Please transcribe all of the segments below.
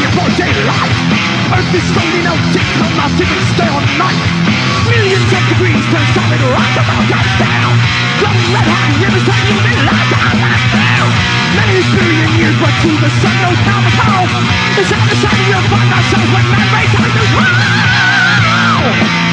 the in broad daylight. Earth is slowly melting, come out to stay all night. Millions of degrees turn solid rock about us down. Glowing red hot rivers you may like us down. Many billion years, but to the sun no time at all. On the side we'll find ourselves when man race time to wow.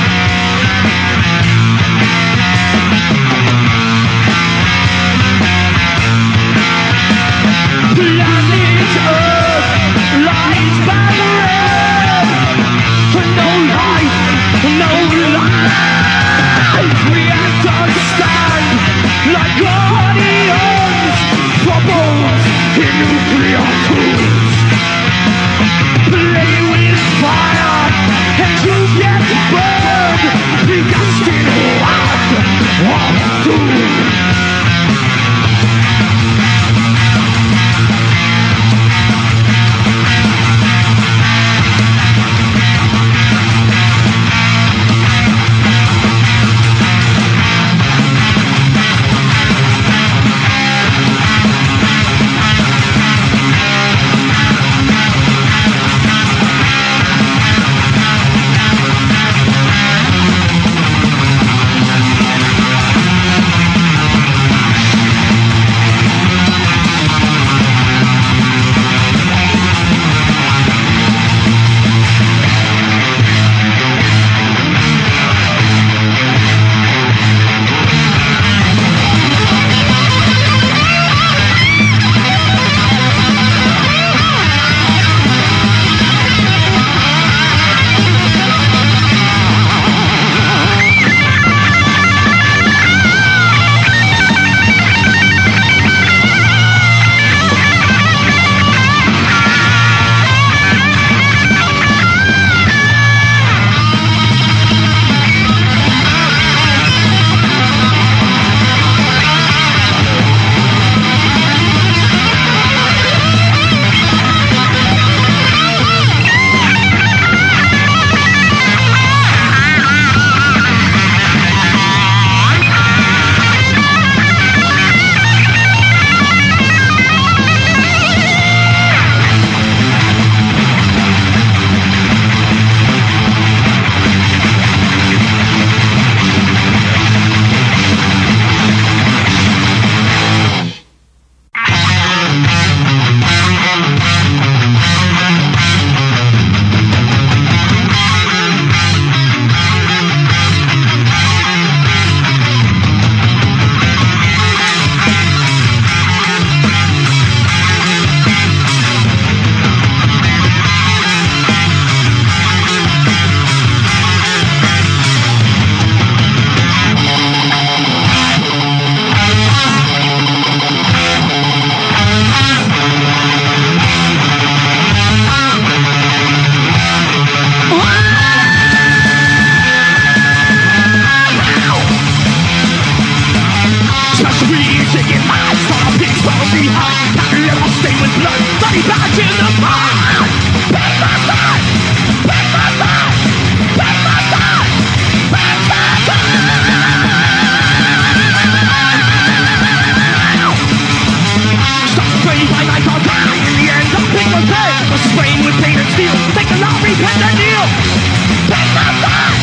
Take my side!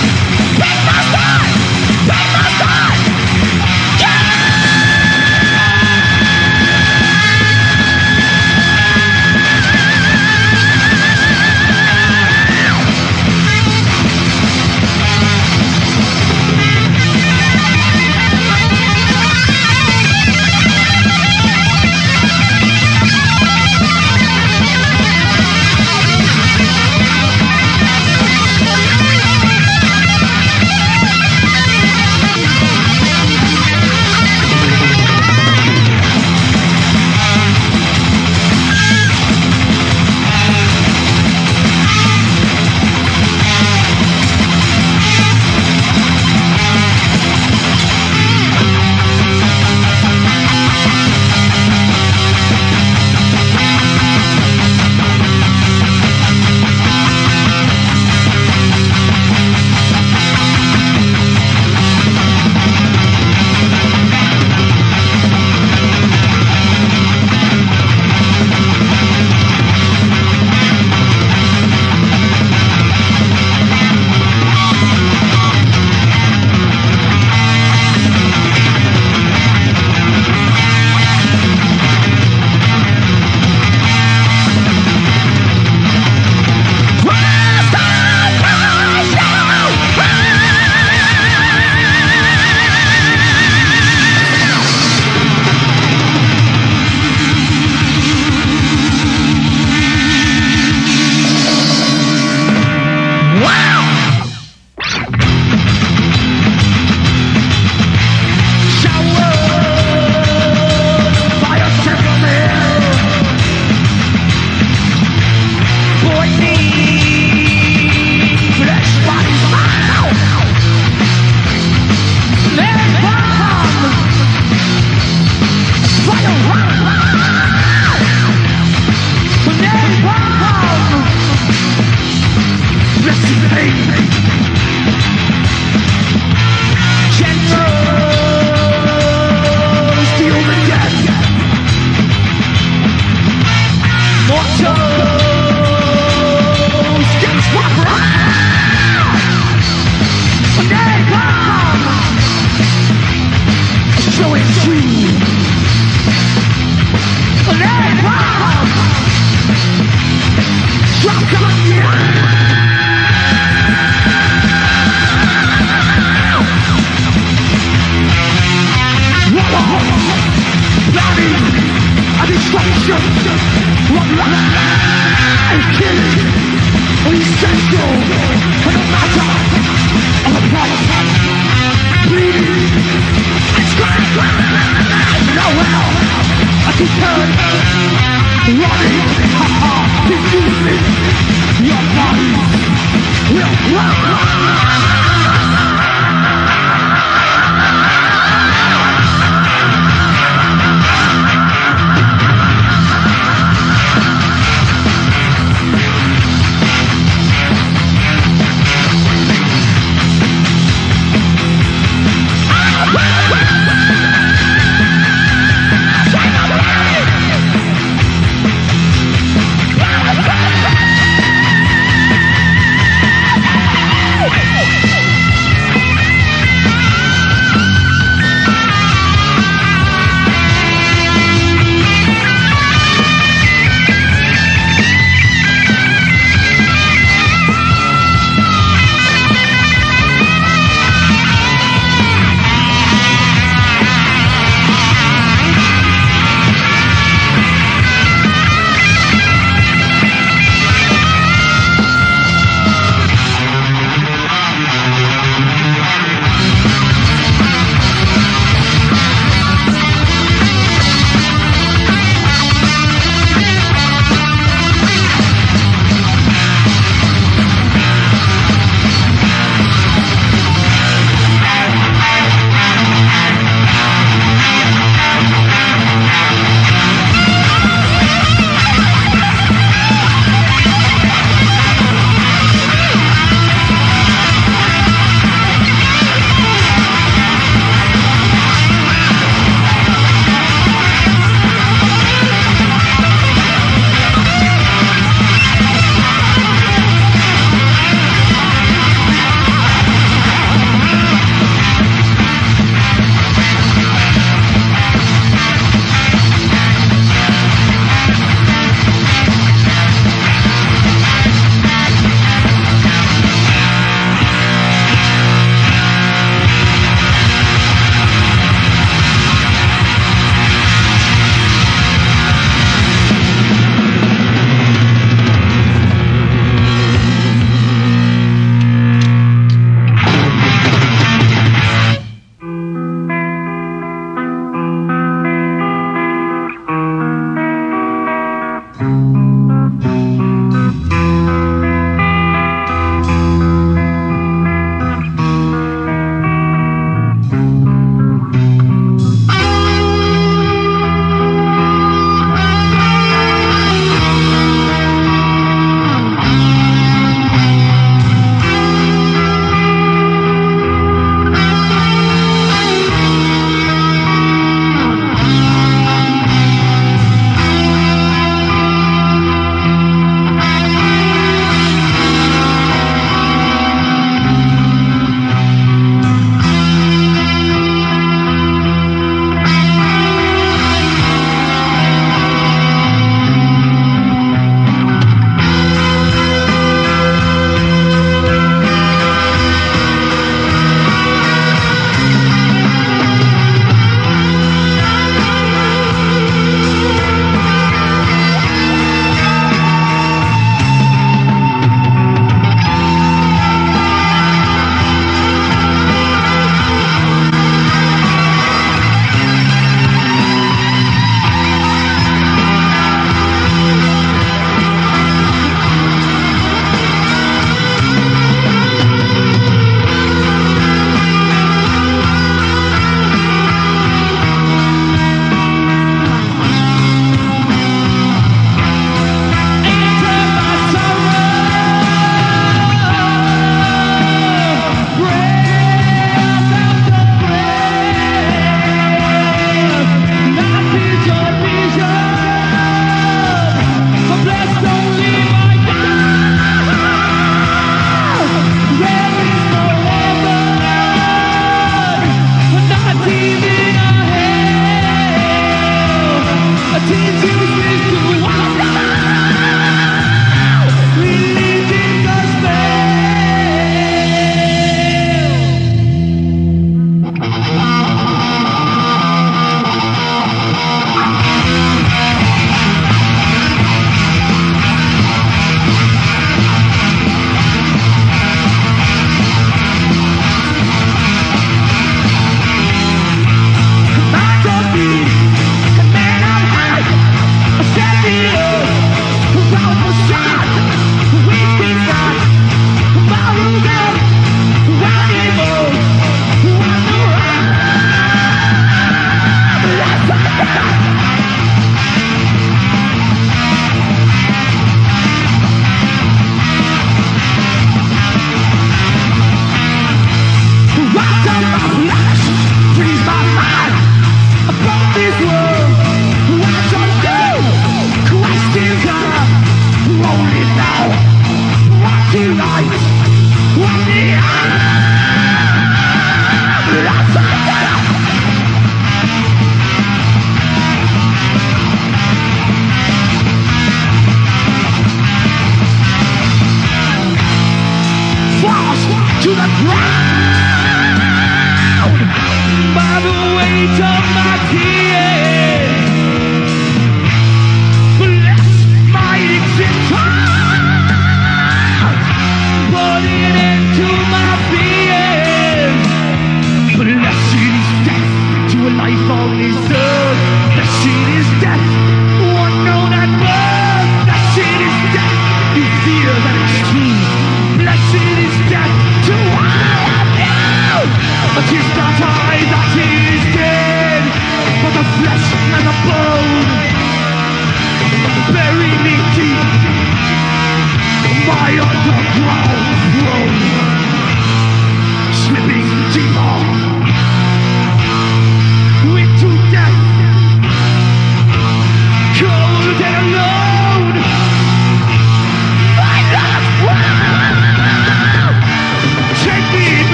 Take my side! Take my side!